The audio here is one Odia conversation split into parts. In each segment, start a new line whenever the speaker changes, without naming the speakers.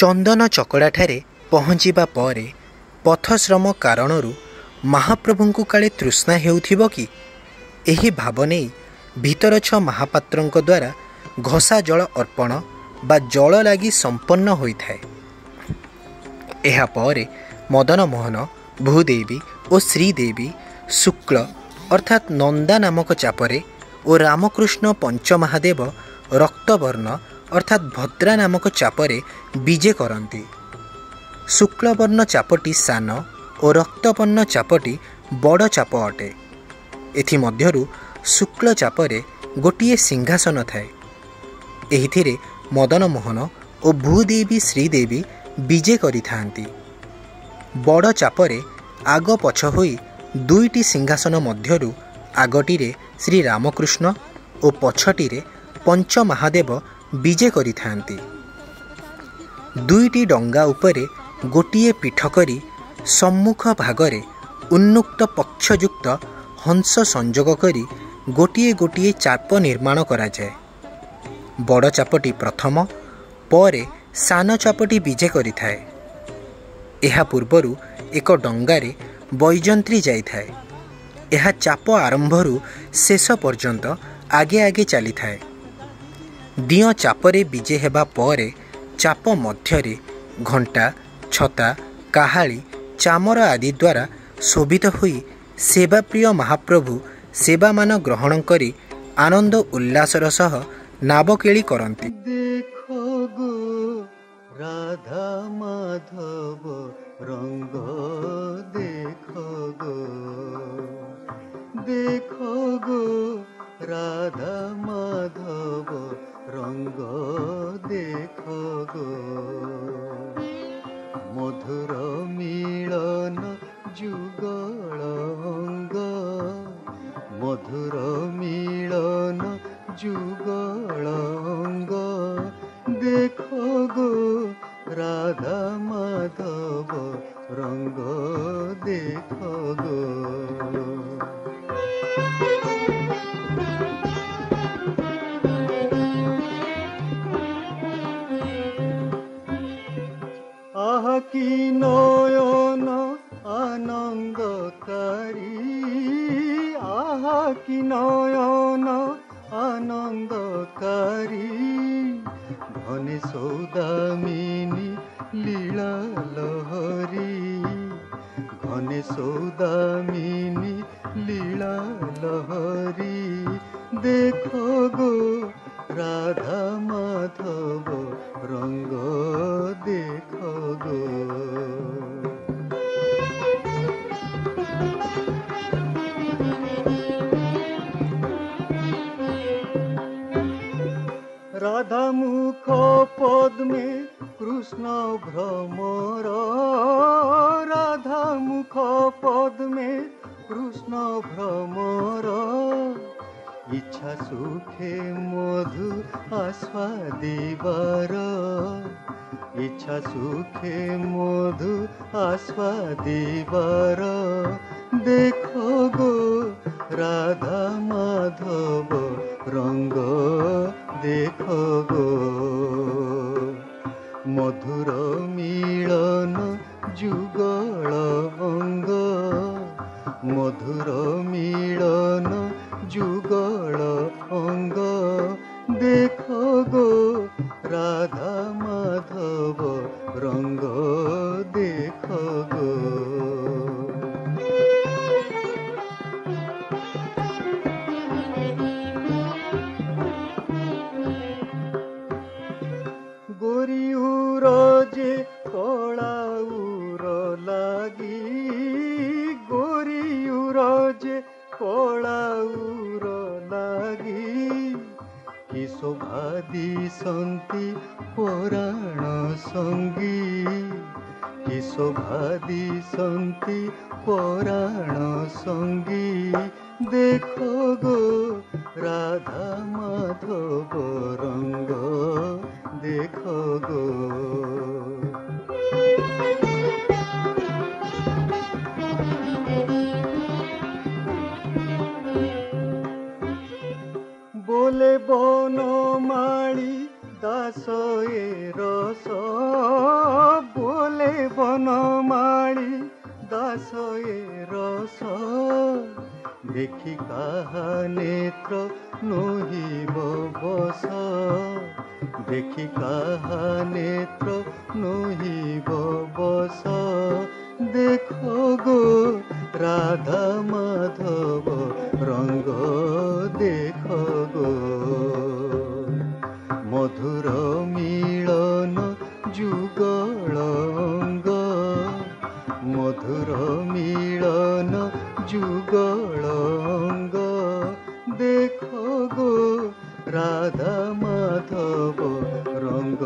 ଚନ୍ଦନ ଚକଡ଼ାଠାରେ ପହଞ୍ଚିବା ପରେ ପଥଶ୍ରମ କାରଣରୁ ମହାପ୍ରଭୁଙ୍କୁ କାଳେ ତୃଷ୍ଣା ହେଉଥିବ କି? ଏହି ଭାବ ନେଇ ଭିତରଛ ମହାପାତ୍ରଙ୍କ ଦ୍ୱାରା ଘଷା ଜଳ ଅର୍ପଣ ବା ଜଳ ଲାଗି ସମ୍ପନ୍ନ ହୋଇଥାଏ। ଏହାପରେ ମଦନମୋହନ ଭୂଦେବୀ ଓ ଶ୍ରୀଦେବୀ ଶୁକ୍ଳ ଅର୍ଥାତ୍ ନନ୍ଦା ନାମକ ଚାପରେ ଓ ରାମକୃଷ୍ଣ ପଞ୍ଚମହାଦେବ ରକ୍ତବର୍ଣ୍ଣ ଅର୍ଥାତ୍ ଭଦ୍ରା ନାମକ ଚାପରେ ବିଜେ କରନ୍ତି ଶୁକ୍ଳବର୍ଣ୍ଣ ଚାପଟି ସାନ ଓ ରକ୍ତବର୍ଣ୍ଣ ଚାପଟି ବଡ଼ ଚାପ ଅଟେ ଏଥିମଧ୍ୟରୁ ଶୁକ୍ଳ ଚାପରେ ଗୋଟିଏ ସିଂହାସନ ଥାଏ ଏହିଥିରେ ମଦନମୋହନ ଓ ଭୂଦେବୀ ଶ୍ରୀଦେବୀ ବିଜେ କରିଥାନ୍ତି ବଡ଼ ଚାପରେ ଆଗ ପଛ ହୋଇ ଦୁଇଟି ସିଂହାସନ ମଧ୍ୟରୁ ଆଗଟିରେ ଶ୍ରୀରାମକୃଷ୍ଣ ଓ ପଛଟିରେ ପଞ୍ଚମହାଦେବ ବିଜେ କରିଥାନ୍ତି। ଦୁଇଟି ଡଙ୍ଗା ଉପରେ ଗୋଟିଏ ପୀଠ କରି ସମ୍ମୁଖ ଭାଗରେ ଉନ୍ମୁକ୍ତ ପକ୍ଷଯୁକ୍ତ ହଂସ ସଂଯୋଗ କରି ଗୋଟିଏ ଗୋଟିଏ ଚାପ ନିର୍ମାଣ କରାଯାଏ। ବଡ଼ ଚାପଟି ପ୍ରଥମ ପରେ ସାନ ଚାପଟି ବିଜେ କରିଥାଏ। ଏହା ପୂର୍ବରୁ ଏକ ଡଙ୍ଗାରେ ବୈଜନ୍ତ୍ରୀ ଯାଇଥାଏ। ଏହା ଚାପ ଆରମ୍ଭରୁ ଶେଷ ପର୍ଯ୍ୟନ୍ତ ଆଗେ ଆଗେ ଚାଲିଥାଏ। ଦିଅଁ ଚାପରେ ବିଜେ ହେବା ପରେ ଚାପ ମଧ୍ୟରେ ଘଣ୍ଟା ଛତା କାହାଳି ଚାମର ଆଦି ଦ୍ୱାରା ଶୋଭିତ ହୋଇ ସେବାପ୍ରିୟ ମହାପ୍ରଭୁ ସେବାମାନ ଗ୍ରହଣ କରି ଆନନ୍ଦ ଉଲ୍ଲାସର ସହ ନାବକେଳି କରନ୍ତି।
ରାଧା ମାଧବ ରଙ୍ଗ ଦେଖ ଗୋ। ଦେଖ ଗୋ ରାଧା ମାଧବ আহ কি নয়ন আনন্দকারী আহ কি নয়ন আনন্দকারী ধনে সৌদামিনী লীলা লহরী ঘনে সৌদামিনী লীলা লহরী। দেখো গো রাধা মাধব রঙ্গ দেখো গো। কৃষ্ণ ভ্রমর ইচ্ছা সুখে মধু আস্বাদিবার ইচ্ছা সুখে মধু আস্বাদিবার দেখো গো রাধা মাধব রঙ্গ দেখো গো মধুর মিলন যুগল অঙ্গ মধুর মিলন যুগল অঙ্গ। দেখো গো রাধা মাধব রঙ্গ। যে କଳାଉର ଲାଗି କି ଶୋଭାଦି ସନ୍ତି ପରାଣ ସଙ୍ଗୀ କି ଶୋଭାଦି ସନ୍ତି ପରାଣ ସଙ୍ଗୀ ଦେଖ ଗୋ ରାଧା ମାଧବ ରଙ୍ଗ বনমালী দাস এ রস। দেখি কাহা নেত্র নহিব বস। দেখি কাহা নেত্র নহিব বস। দেখো গো রাধা মাধব, রঙ্গ দেখ গো। মধুর রাধা মাধব রঙ্গ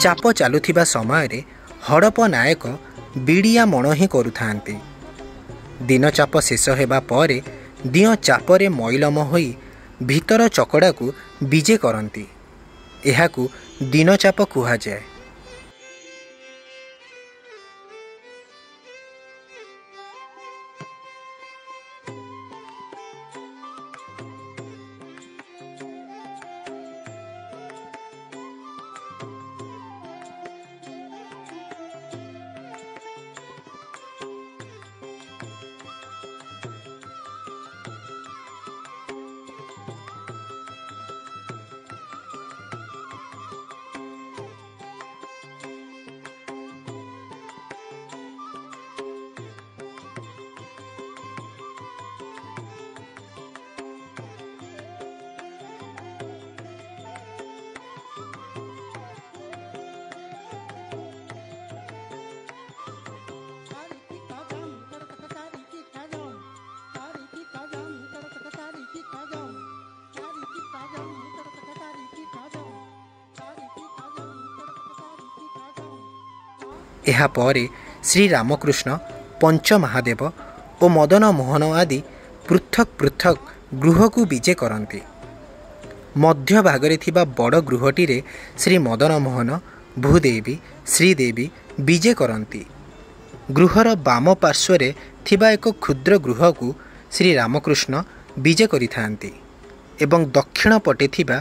ଚାପ ଚାଲୁଥିବା ସମୟରେ ହଡ଼ପ ନାୟକ ବିଡ଼ିଆ ମଣ ହିଁ କରୁଥାନ୍ତି। ଦିନ ଚାପ ଶେଷ ହେବା ପରେ ଦିଅଁ ଚାପରେ ମଇଲମ ହୋଇ ଭିତର ଚକଡ଼ାକୁ ବିଜେ କରନ୍ତି। ଏହାକୁ ଦିନଚାପ କୁହାଯାଏ। ଏହାପରେ ଶ୍ରୀରାମକୃଷ୍ଣ ପଞ୍ଚମହାଦେବ ଓ ମଦନ ମୋହନ ଆଦି ପୃଥକ୍ ପୃଥକ୍ ଗୃହକୁ ବିଜେ କରନ୍ତି। ମଧ୍ୟ ଭାଗରେ ଥିବା ବଡ଼ ଗୃହଟିରେ ଶ୍ରୀ ମଦନ ମୋହନ ଭୂଦେବୀ ଶ୍ରୀଦେବୀ ବିଜେ କରନ୍ତି। ଗୃହର ବାମ ପାର୍ଶ୍ୱରେ ଥିବା ଏକ କ୍ଷୁଦ୍ର ଗୃହକୁ ଶ୍ରୀରାମକୃଷ୍ଣ ବିଜେ କରିଥାନ୍ତି ଏବଂ ଦକ୍ଷିଣ ପଟେ ଥିବା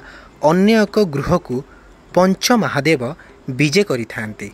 ଅନ୍ୟ ଏକ ଗୃହକୁ ପଞ୍ଚ ମହାଦେବ ବିଜେ କରିଥାନ୍ତି।